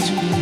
to me.